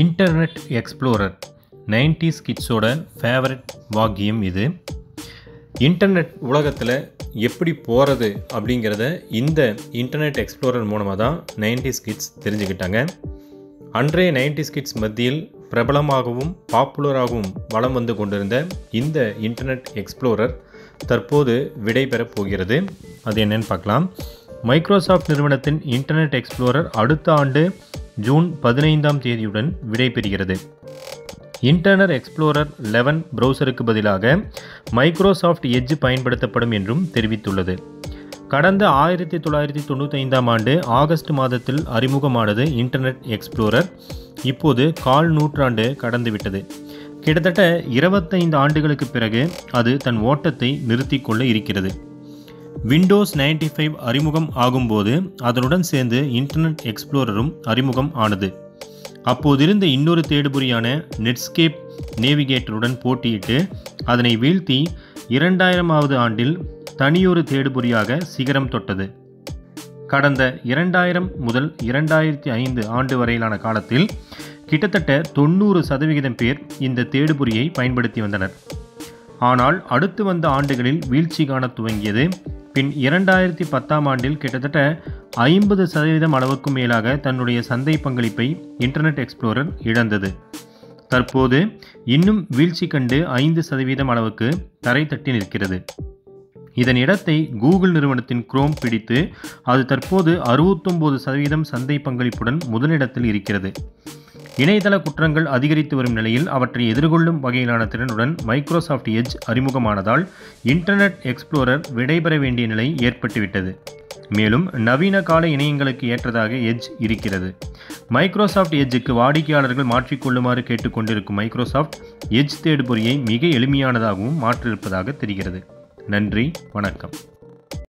Internet explorer 90s கிட்ஸோட favourite வாக்கியம் இது. Internet உலகத்தில் எப்படி போகிறது அப்படிங்கிறத இந்த இன்டர்நெட் எக்ஸ்ப்ளோரர் மூலமாக தான் 90s கிட்ஸ் தெரிஞ்சுக்கிட்டாங்க. அன்றைய 90s கிட்ஸ் மத்தியில் பிரபலமாகவும் பாப்புலராகவும் வலம் வந்து கொண்டிருந்த இந்த இன்டர்நெட் எக்ஸ்ப்ளோரர் தற்போது விடைபெறப் போகிறது. அது என்னன்னு பார்க்கலாம். மைக்ரோசாஃப்ட் நிறுவனத்தின் இன்டர்நெட் எக்ஸ்ப்ளோரர் அடுத்த ஆண்டு ஜூன் பதினைந்தாம் தேதியுடன் விடைபெறுகிறது. இன்டர்னர் எக்ஸ்ப்ளோரர் லெவன் ப்ரௌசருக்கு பதிலாக மைக்ரோசாஃப்ட் எட்ஜ் பயன்படுத்தப்படும் என்றும் தெரிவித்துள்ளது. கடந்த ஆயிரத்தி தொள்ளாயிரத்தி தொண்ணூத்தைந்தாம் ஆண்டு ஆகஸ்ட் மாதத்தில் அறிமுகமானது இன்டர்நெட் எக்ஸ்ப்ளோரர் இப்போது கால் நூற்றாண்டு கடந்துவிட்டது. கிட்டத்தட்ட இருபத்தைந்து ஆண்டுகளுக்கு பிறகு அது தன் ஓட்டத்தை நிறுத்தி கொள்ள இருக்கிறது. விண்டோஸ் 95 ஃபைவ் அறிமுகம் ஆகும்போது அதனுடன் சேர்ந்து இன்டர்நெட் எக்ஸ்ப்ளோரரும் அறிமுகம் ஆனது. அப்போதிருந்த இன்னொரு தேடுபொறியான நெட்ஸ்கேப் நேவிகேட்டருடன் போட்டியிட்டு அதனை வீழ்த்தி இரண்டாயிரமாவது ஆண்டில் தனியொரு தேடுபொறியாக சிகரம் தொட்டது. கடந்த இரண்டாயிரம் முதல் இரண்டாயிரத்தி ஐந்து ஆண்டு வரையிலான காலத்தில் கிட்டத்தட்ட தொண்ணூறு சதவிகிதம் பேர் இந்த தேடுபொறியை பயன்படுத்தி வந்தனர். ஆனால் அடுத்து வந்த ஆண்டுகளில் வீழ்ச்சி காணத் துவங்கியது பின் இரண்டாயிரத்தி பத்தாம் ஆண்டில் கிட்டத்தட்ட ஐம்பது சதவீதம் அளவுக்கும் மேலாக தன்னுடைய சந்தை பங்களிப்பை இன்டர்நெட் எக்ஸ்ப்ளோரர் இழந்தது. தற்போது இன்னும் வீழ்ச்சி கண்டு ஐந்து சதவீதம் அளவுக்கு தரை தட்டி நிற்கிறது. இதன் இடத்தை கூகுள் நிறுவனத்தின் குரோம் பிடித்து அது தற்போது அறுபத்தொம்போது சதவீதம் சந்தை பங்களிப்புடன் முதலிடத்தில் இருக்கிறது. இணையதள குற்றங்கள் அதிகரித்து வரும் நிலையில் அவற்றை எதிர்கொள்ளும் வகையிலான திறனுடன் மைக்ரோசாஃப்ட் எட்ஜ் அறிமுகமானதால் இன்டர்நெட் எக்ஸ்ப்ளோரர் விடைபெற வேண்டிய நிலை ஏற்பட்டுவிட்டது. மேலும் நவீன கால இணையங்களுக்கு ஏற்றதாக எட்ஜ் இருக்கிறது. மைக்ரோசாஃப்ட் எட்ஜுக்கு வாடிக்கையாளர்கள் மாற்றிக்கொள்ளுமாறு கேட்டுக்கொண்டிருக்கும் மைக்ரோசாஃப்ட் எட்ஜ் தேடுபொறியை மிக எளிமையானதாகவும் மாற்றியிருப்பதாக தெரிகிறது. நன்றி வணக்கம்.